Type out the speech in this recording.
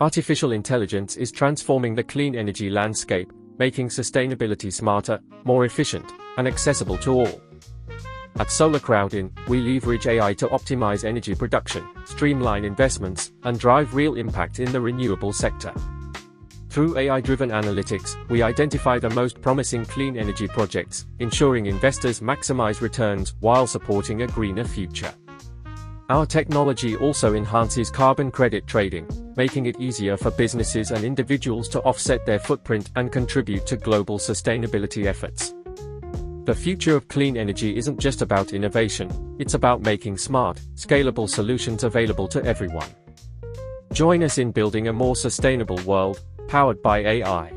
Artificial intelligence is transforming the clean energy landscape, making sustainability smarter, more efficient, and accessible to all. At SolarCrowdin, we leverage AI to optimize energy production, streamline investments, and drive real impact in the renewable sector. Through AI-driven analytics, we identify the most promising clean energy projects, ensuring investors maximize returns while supporting a greener future. Our technology also enhances carbon credit trading, making it easier for businesses and individuals to offset their footprint and contribute to global sustainability efforts. The future of clean energy isn't just about innovation, it's about making smart, scalable solutions available to everyone. Join us in building a more sustainable world, powered by AI.